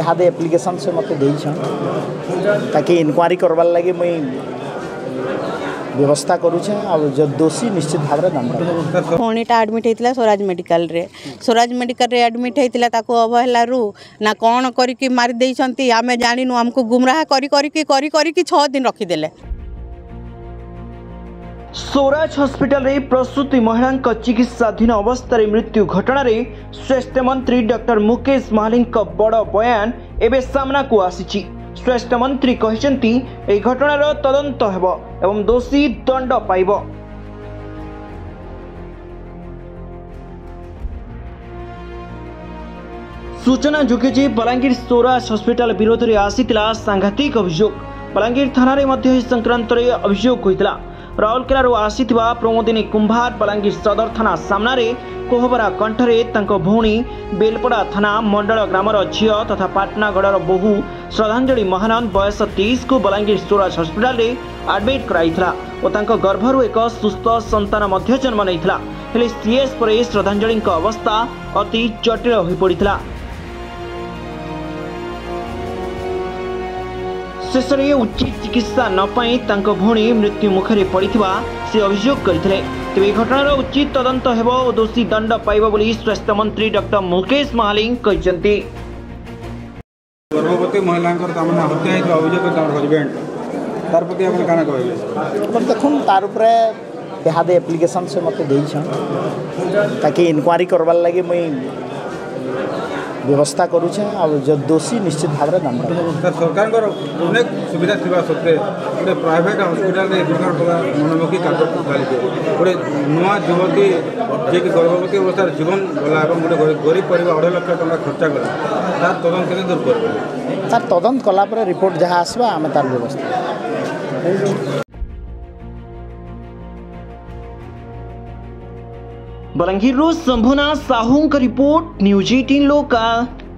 ଇହାଦେ ଆପ୍ଲିକେସନ୍ ସେ ମୋତେ ଦେଇଛନ୍ ତାକେ ଇନକ୍ୱାରି କର୍ବାର୍ ଲାଗି ମୁଇଁ ବ୍ୟବସ୍ଥା କରୁଛେ ଆଉ ଦୋଷୀ ନିଶ୍ଚିତ ଭାବରେ ଦଣ୍ଡ ଭଉଣୀଟା ଆଡ଼ମିଟ୍ ହେଇଥିଲା ସ୍ୱରାଜ ମେଡ଼ିକାଲରେ ସ୍ୱରାଜ ମେଡ଼ିକାଲରେ ଆଡ଼ମିଟ୍ ହେଇଥିଲା ତାକୁ ଅବହେଲାରୁ ନା କ'ଣ କରିକି ମାରି ଦେଇଛନ୍ତି ଆମେ ଜାଣିନୁ ଆମକୁ ଗୁମରାହ କରି କରିକି କରି କରିକି ଛଅ ଦିନ ରଖିଦେଲେ સોરાજ હોસ્પિટલરે પ્રસૂતિ મହିଳାଙ୍କ ଚିକିତ୍ସାଧୀନ ଅବସ୍ଥାରେ ମୃତ୍ୟୁ ଘଟଣାରେ ସ୍ୱାସ୍ଥ୍ୟମନ୍ତ୍ରୀ ଡକ୍ଟର ମୁକେଶ ମାହାଲିଙ୍କ ବଡ଼ ବୟାନ ଏବେ ସାମ୍ନାକୁ ଆସିଛି ସ୍ୱାସ୍ଥ୍ୟମନ୍ତ୍ରୀ କହିଛନ୍ତି ଏହି ଘଟଣାର ତଦନ୍ତ ହେବ ଏବଂ ଦୋଷୀ ଦଣ୍ଡ ପାଇବ ସୂଚନାଯୋଗ୍ୟ ଯେ ବଲାଙ୍ଗୀର ସ୍ୱରାଜ ହସ୍ପିଟାଲ ବିରୋଧରେ ଆସିଥିଲା ସାଂଘାତିକ ଅଭିଯୋଗ ବଲାଙ୍ଗୀର ଥାନାରେ ମଧ୍ୟ ଏହି ସଂକ୍ରାନ୍ତରେ ଅଭିଯୋଗ ହୋଇଥିଲା राउरकेला आसा प्रमोदिनी कुम्भार बलाङर सदर थान सामार कोहबरा कंठरे तंको भउी बेलपडा थाना मण्डल ग्राम र झिय तथा पाटनागडर बो श्रद्धाञ्जली महान बयस तेइसको बलाङीर स्वराज हस्पिटाल आडमिट गरभर एक सुस्थ सन्त जन्म नै सिएस परे श्रद्धाञ्जलीको अवस्था अति जटिल हुप शेष उचित चिकित्सा नपाई भी मृत्यु मुखर पड़ता से अभोग करते तेज घटनार उचित तदंत हो और दोषी दंड पाव स्वास्थ्य मंत्री डॉक्टर मुकेश महाली गर्भवती महिला से मतलब ताकि इनक्वारी करवार लगे मुई ব্যবস্থা করুছে দোষী নিশ্চিত ভাবে দণ্ড সরকার অনেক সুবিধা থাকা সত্ত্বে গোটে প্রাইভেট হসপিটাল এখানকার মনোমুখী কার্যক্রম চালিছে গোটে নয় যুবতী যে কি গর্ভবতী অবস্থার জীবন গলা এবং গোটে গরিব পরিবার অঢ়াই লক্ষ টাকা খরচা কলা তার তদন্ত কেন দূর করবে তার তদন্ত কলাপরে রিপোর্ট যা আসবা আমি তার ব্যবস্থা बलंगीर रोड शंभुनाथ साहू का रिपोर्ट न्यूज एटीन लोकल